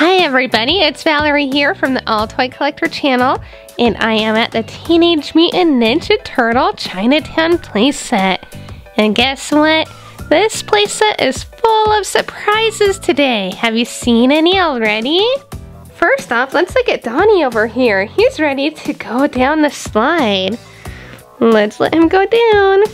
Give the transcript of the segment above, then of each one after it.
Hi everybody, it's Valerie here from the All Toy Collector channel, and I am at the Teenage Mutant Ninja Turtle Chinatown playset. And guess what? This playset is full of surprises today. Have you seen any already? First off, let's look at Donnie over here. He's ready to go down the slide. Let's let him go down.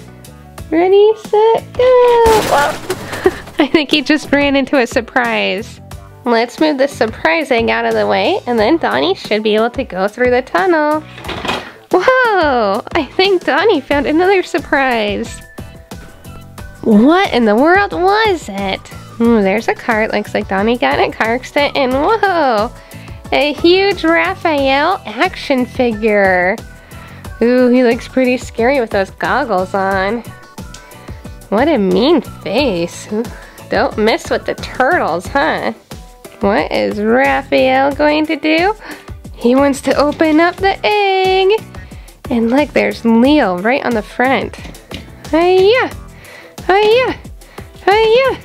Ready, set, go! I think he just ran into a surprise. Let's move the surprise egg out of the way, and then Donnie should be able to go through the tunnel. Whoa! I think Donnie found another surprise. What in the world was it? Ooh, there's a cart. Looks like Donnie got a car accident, and whoa! A huge Raphael action figure. Ooh, he looks pretty scary with those goggles on. What a mean face. Don't mess with the turtles, huh? What is Raphael going to do? He wants to open up the egg. And look, there's Leo right on the front. Hiya! Hiya! Hiya!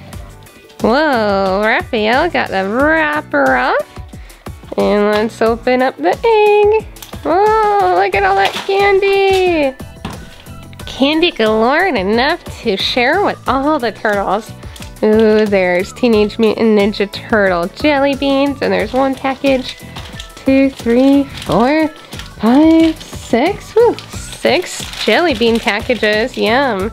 Whoa, Raphael got the wrapper off. And let's open up the egg. Oh, look at all that candy. Candy galore and enough to share with all the turtles. Ooh, there's Teenage Mutant Ninja Turtle jelly beans, and there's one package, two, three, four, five, six, six jelly bean packages, yum.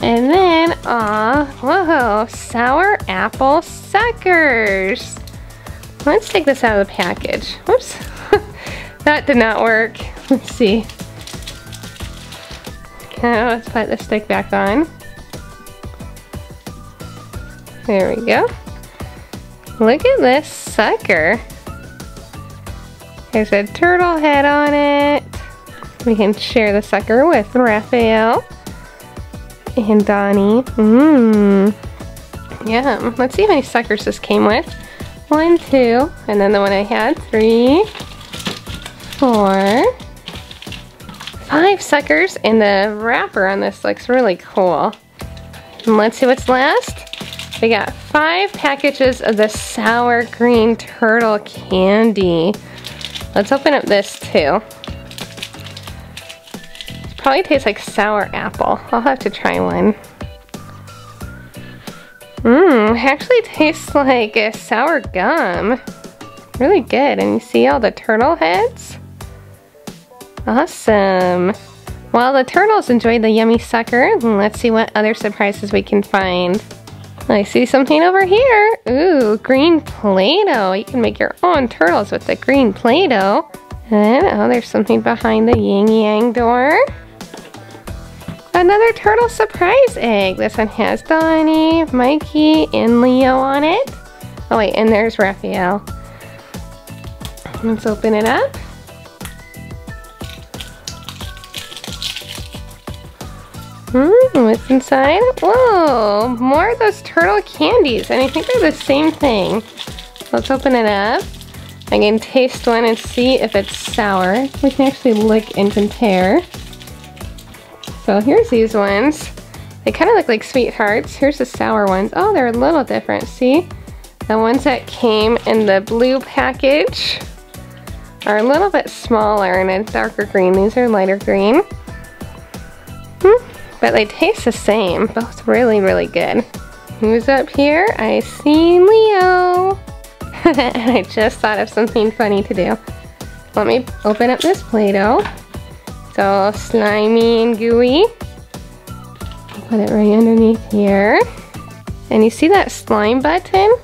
And then, ah, whoa, sour apple suckers. Let's take this out of the package. Whoops, that did not work. Let's see. Okay, let's put the stick back on. There we go. Look at this sucker. There's a turtle head on it. We can share the sucker with Raphael and Donnie. Mmm. Yum. Let's see how many suckers this came with. One, two, and then the one I had, three, four, five suckers, and the wrapper on this looks really cool. And let's see what's last. We got five packages of the sour green turtle candy. Let's open up this too. It probably tastes like sour apple. I'll have to try one. Mmm, actually tastes like a sour gum. Really good. And you see all the turtle heads? Awesome. While the turtles enjoyed the yummy sucker, let's see what other surprises we can find. I see something over here. Ooh, green Play-Doh. You can make your own turtles with the green Play-Doh. And, oh, there's something behind the yin yang door. Another turtle surprise egg. This one has Donnie, Mikey, and Leo on it. Oh wait, and there's Raphael. Let's open it up. Hmm, what's inside? Whoa, more of those turtle candies, and I think they're the same thing. Let's open it up. I can taste one and see if it's sour. We can actually lick and compare. So here's these ones. They kind of look like sweethearts. Here's the sour ones. Oh, they're a little different, see? The ones that came in the blue package are a little bit smaller and a darker green. These are lighter green. Hmm. But they taste the same. Both really, really good. Who's up here? I see Leo. and I just thought of something funny to do. Let me open up this Play-Doh. It's all slimy and gooey. Put it right underneath here. And you see that slime button?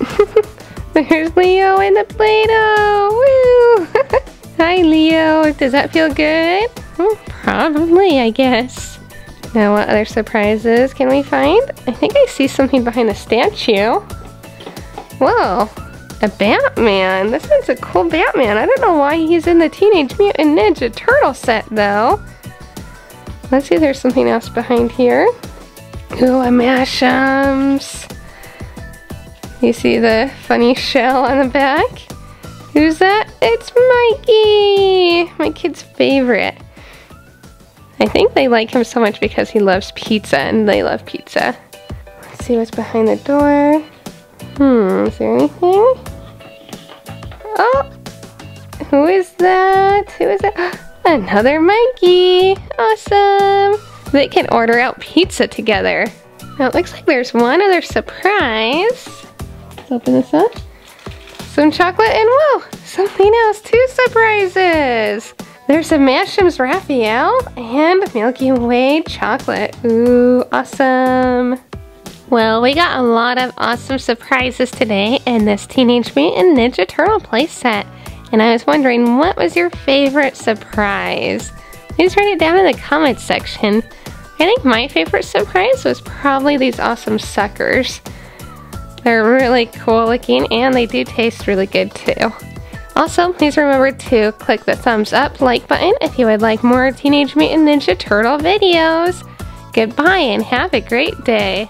There's Leo in the Play-Doh! Woo! Hi Leo, does that feel good? Hmm, probably, I guess. Now what other surprises can we find? I think I see something behind the statue. Whoa, a Batman. This one's a cool Batman. I don't know why he's in the Teenage Mutant Ninja Turtle set though. Let's see if there's something else behind here. Ooh, a Mash'ems. You see the funny shell on the back? Who's that? It's Mikey! My kid's favorite. I think they like him so much because he loves pizza and they love pizza. Let's see what's behind the door. Hmm, is there anything? Oh, who is that? Who is that? Another Mikey. Awesome. They can order out pizza together. Now it looks like there's one other surprise. Let's open this up. Some chocolate and whoa, something else. Two surprises. There's some Mashems Raphael and Milky Way chocolate. Ooh, awesome. Well, we got a lot of awesome surprises today in this Teenage Mutant Ninja Turtle playset. And I was wondering, what was your favorite surprise? Please write it down in the comments section. I think my favorite surprise was probably these awesome suckers. They're really cool looking and they do taste really good too. Also, please remember to click the thumbs up like button if you would like more Teenage Mutant Ninja Turtle videos. Goodbye and have a great day.